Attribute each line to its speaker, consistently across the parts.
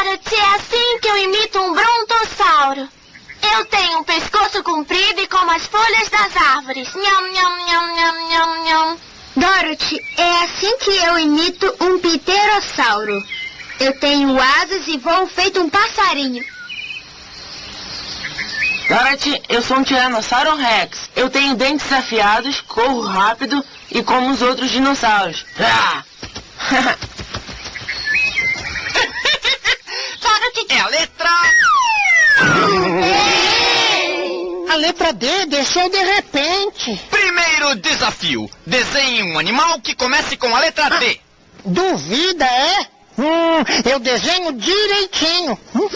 Speaker 1: Dorothy, é assim que eu imito um brontossauro. Eu tenho um pescoço comprido e como as folhas das árvores. Nham, nham, nham, nham, nham, nham.
Speaker 2: Dorothy, é assim que eu imito um pterossauro. Eu tenho asas e voo feito um passarinho.
Speaker 3: Dorothy, eu sou um Tiranossauro Rex. Eu tenho dentes afiados, corro rápido e como os outros dinossauros. Ah!
Speaker 4: A letra...
Speaker 5: A letra D desceu de repente.
Speaker 4: Primeiro desafio. Desenhe um animal que comece com a letra D.
Speaker 5: Duvida, é? Hum, eu desenho direitinho. Hum.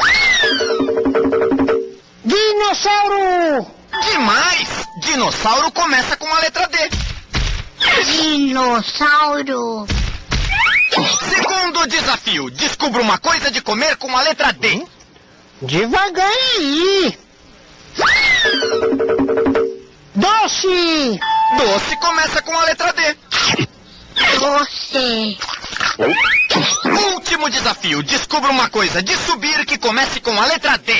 Speaker 5: Dinossauro!
Speaker 4: Demais! Dinossauro começa com a letra D.
Speaker 2: Dinossauro.
Speaker 4: Segundo desafio. Descubra uma coisa de comer com a letra D.
Speaker 5: Devagar aí. Doce!
Speaker 4: Doce começa com a letra D.
Speaker 2: Você.
Speaker 4: Último desafio. Descubra uma coisa de subir que comece com a letra D.